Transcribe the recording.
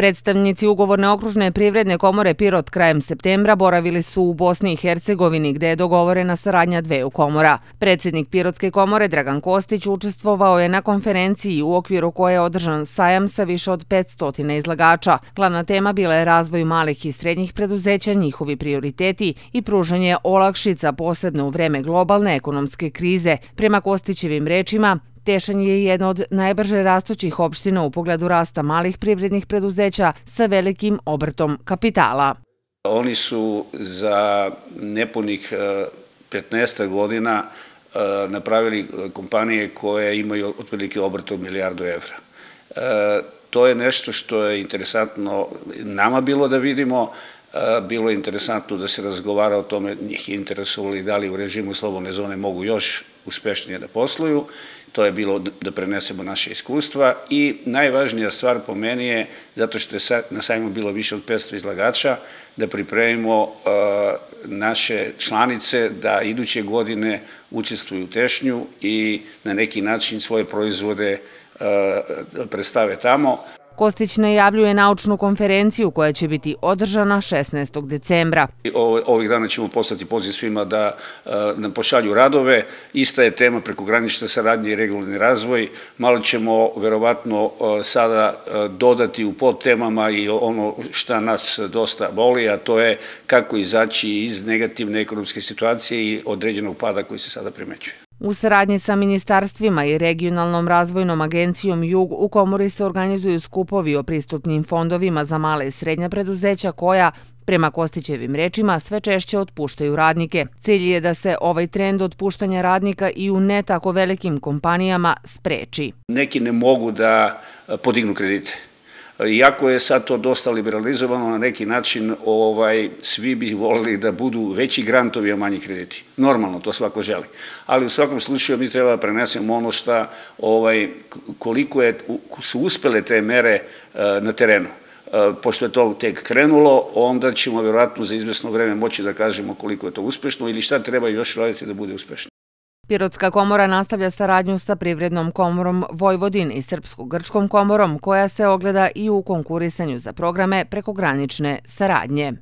Predstavnici ugovorne okružne privredne komore Pirot krajem septembra boravili su u Bosni i Hercegovini gde je dogovorena saradnja dveju komora. Predsjednik Pirotske komore Dragan Kostić učestvovao je na konferenciji u okviru koje je održan sajam sa više od 500 izlagača. Glavna tema bila je razvoj malih i srednjih preduzeća, njihovi prioriteti i pružanje olakšica posebno u vreme globalne ekonomske krize. Prema Kostićevim rečima, Tešan je jedna od najbrže rastućih opština u pogledu rasta malih privrednih preduzeća sa velikim obrtom kapitala. Oni su za nepunih e, 15 godina e, napravili e, kompanije koje imaju otprilike obrt od milijardu evra. To je nešto što je interesantno nama bilo da vidimo, Eh, bilo je interesantno da se razgovara o tome, njih interesovali da li u režimu slobodne zone mogu još uspešnije da posluju. To je bilo da prenesemo naše iskustva i najvažnija stvar po meni je, zato što je na sajmu bilo više od 500 izlagača, da pripremimo eh, naše članice da iduće godine učestvuju u tešnju i na neki način svoje proizvode eh, predstave tamo. Kostić najavljuje naučnu konferenciju koja će biti održana 16. decembra. Ovih dana ćemo poslati poziv svima da e, nam pošalju radove. Ista je tema prekogranične saradnje i regularni razvoj. Malo ćemo verovatno e, sada e, dodati u podtemama i ono što nas dosta boli, a to je kako izaći iz negativne ekonomske situacije i određenog pada koji se sada primećuje. U saradnji sa ministarstvima i regionalnom razvojnom agencijom Jug u komori se organizuju skupovi o pristupnim fondovima za male i srednja preduzeća koja, prema Kostićevim rečima, sve češće otpuštaju radnike. Cilj je da se ovaj trend otpuštanja radnika i u ne tako velikim kompanijama spreči. Neki ne mogu da podignu kredite Iako je sad to dosta liberalizovano, na neki način ovaj, svi bi volili da budu veći grantovi, a manji krediti. Normalno, to svako želi. Ali u svakom slučaju mi treba da prenesemo ono što, ovaj, koliko je, su uspele te mere eh, na terenu. Eh, pošto je to tek krenulo, onda ćemo vjerojatno za izvesno vreme moći da kažemo koliko je to uspešno ili šta treba još raditi da bude uspešno. Pirotska komora nastavlja saradnju sa Privrednom komorom Vojvodin i Srpsko-Grčkom komorom, koja se ogleda i u konkurisanju za programe prekogranične saradnje.